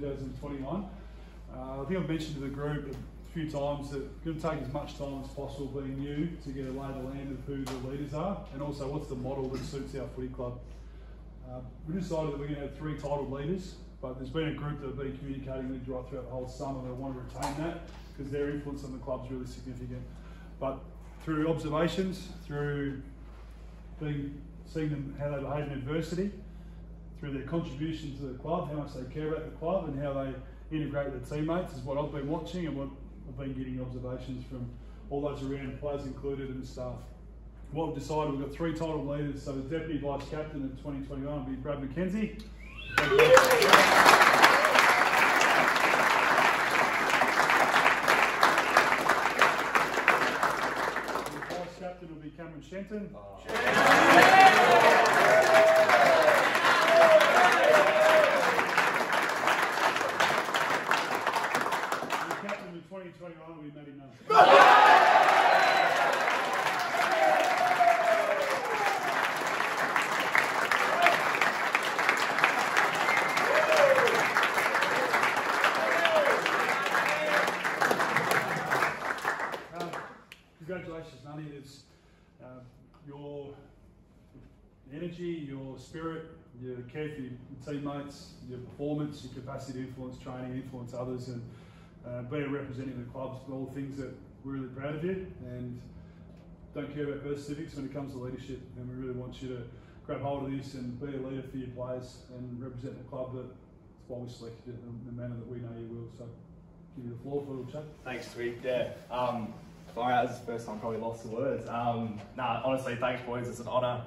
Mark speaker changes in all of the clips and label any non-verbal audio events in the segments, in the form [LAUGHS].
Speaker 1: 2021. Uh, I think I've mentioned to the group a few times that it's going to take as much time as possible being new to get a lay of the land of who the leaders are and also what's the model that suits our footy club. Uh, we decided that we're going to have three titled leaders, but there's been a group that have been communicating with right throughout the whole summer that want to retain that because their influence on the club is really significant. But through observations, through being, seeing them how they behave in adversity, through their contribution to the club, how much they care about the club, and how they integrate their teammates is what I've been watching and what I've been getting observations from all those around, players included, and staff. What we've decided, we've got three title leaders. So the deputy vice captain in 2021 will be Brad McKenzie. The vice captain will be Cameron Shenton. The captain in 2021 will be Matty Nunn. [LAUGHS] Um, congratulations, Nani. It's um, your energy, your spirit, your care for your teammates, your performance, your capacity to influence training, influence others, and uh, be representing the clubs. All the things that we're really proud of you and don't care about birth civics when it comes to leadership. And we really want you to grab hold of this and be a leader for your players and represent the club. That's why we selected you in the manner that we know you will. So, give you the floor for a little chat.
Speaker 2: Thanks, Twig. Yeah. Um, out, this is the first time probably lost the words. Um, nah, honestly, thanks, boys. It's an honour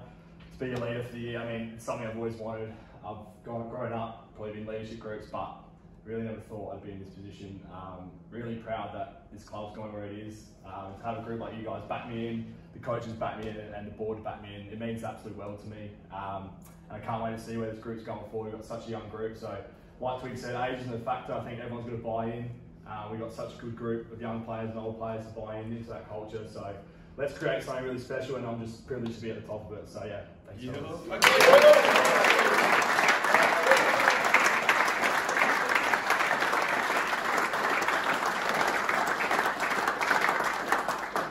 Speaker 2: to be a leader for the year. I mean, it's something I've always wanted. I've grown up, probably been leadership groups, but really never thought I'd be in this position. Um, really proud that this club's going where it is. Um, to have a group like you guys back me in, the coaches back me in, and the board back me in, it means absolutely well to me. Um, and I can't wait to see where this group's going forward. We've got such a young group, so like Twig said, age isn't a factor. I think everyone's going to buy in. Uh, we've got such a good group of young players and old players to buy in into that culture. So let's create something really special, and I'm just privileged to be at the top of it. So yeah, thanks. much.